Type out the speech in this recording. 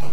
you